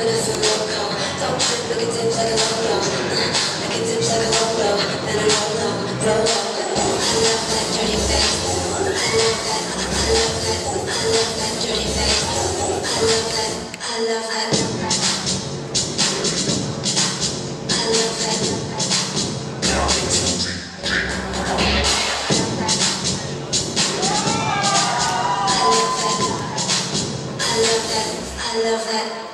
cold when I feel real cold. Don't trip, look at tips like a low low. Look at tips like a low low. Then I roll low, roll low. I love that dirty face. I love that. I love that. I love that dirty face. I love that. I love that. I love that. I love that. I love that. I love that.